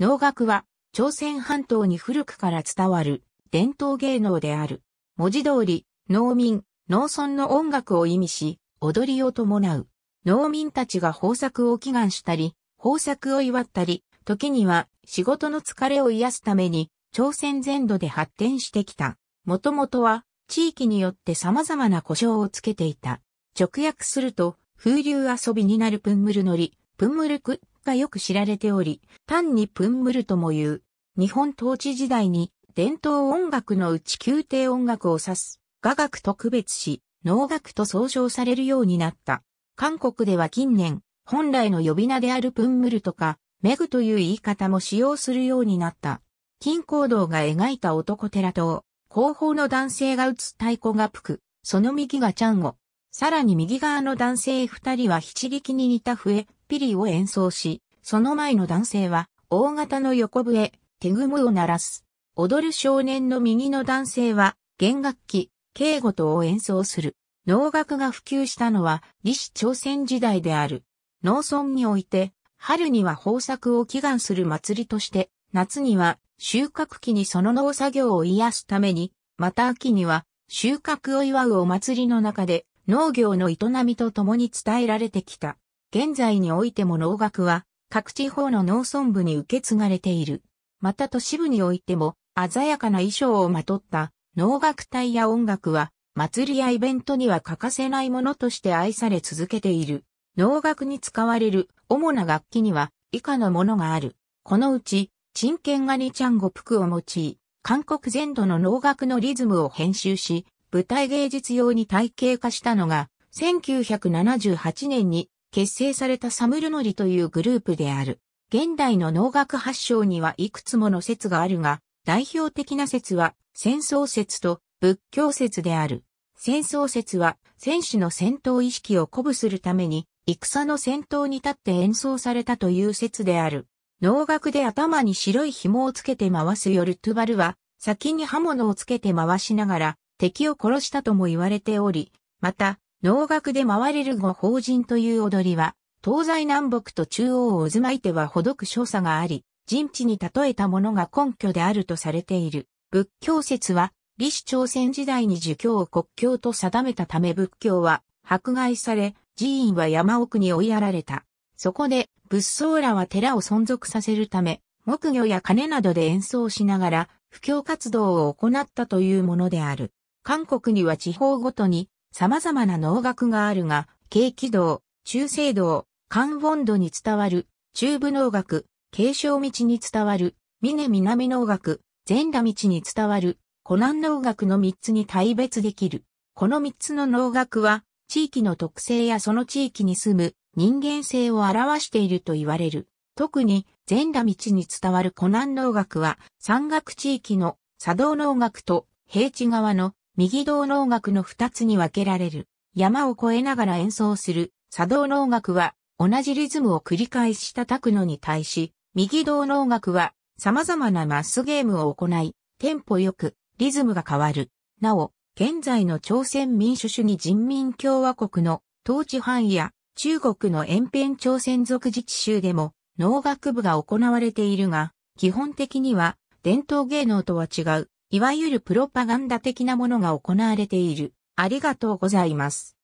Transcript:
能楽は朝鮮半島に古くから伝わる伝統芸能である。文字通り農民、農村の音楽を意味し、踊りを伴う。農民たちが豊作を祈願したり、豊作を祝ったり、時には仕事の疲れを癒すために朝鮮全土で発展してきた。もともとは地域によって様々な故障をつけていた。直訳すると風流遊びになるプンムルノリ、プンムルクがよく知られており、単にプンムルとも言う。日本統治時代に伝統音楽のうち宮廷音楽を指す雅楽と区別し、能楽と総称されるようになった。韓国では近年、本来の呼び名であるプンムルとか、メグという言い方も使用するようになった。金光道が描いた男寺島、後方の男性が打つ太鼓がプク、その右がチャンゴ。さらに右側の男性二人は七力に似た笛、ピリを演奏し、その前の男性は大型の横笛、手組を鳴らす。踊る少年の右の男性は弦楽器、敬語とを演奏する。能楽が普及したのは、李氏朝鮮時代である。農村において、春には豊作を祈願する祭りとして、夏には収穫期にその農作業を癒すために、また秋には収穫を祝うお祭りの中で農業の営みと共に伝えられてきた。現在においても農学は各地方の農村部に受け継がれている。また都市部においても鮮やかな衣装をまとった農楽隊や音楽は祭りやイベントには欠かせないものとして愛され続けている。農楽に使われる主な楽器には以下のものがある。このうち、陳建ガニチャンゴプクを用い、韓国全土の農楽のリズムを編集し、舞台芸術用に体系化したのが、1978年に結成されたサムルノリというグループである。現代の能楽発祥にはいくつもの説があるが、代表的な説は戦争説と仏教説である。戦争説は戦士の戦闘意識を鼓舞するために戦の戦闘に立って演奏されたという説である。能楽で頭に白い紐をつけて回すヨルトゥバルは先に刃物をつけて回しながら敵を殺したとも言われており、また能楽で回れる後法人という踊りは、東西南北と中央を渦巻いてはほどく所作があり、人知に例えたものが根拠であるとされている。仏教説は、李氏朝鮮時代に儒教を国教と定めたため仏教は迫害され、寺院は山奥に追いやられた。そこで仏僧らは寺を存続させるため、木魚や鐘などで演奏しながら、布教活動を行ったというものである。韓国には地方ごとに様々な能楽があるが、京気道、中世道、関温度に伝わる、中部能楽、継承道に伝わる、峰南能楽、全羅道に伝わる、古南能楽の三つに大別できる。この三つの能楽は、地域の特性やその地域に住む人間性を表していると言われる。特に、全羅道に伝わる古南能楽は、山岳地域の茶道能楽と平地側の右道能楽の二つに分けられる。山を越えながら演奏する左道能楽は同じリズムを繰り返し叩くのに対し、右道能楽は様々なマスゲームを行い、テンポよくリズムが変わる。なお、現在の朝鮮民主主義人民共和国の統治範囲や中国の延辺朝鮮族自治州でも能楽部が行われているが、基本的には伝統芸能とは違ういわゆるプロパガンダ的なものが行われている。ありがとうございます。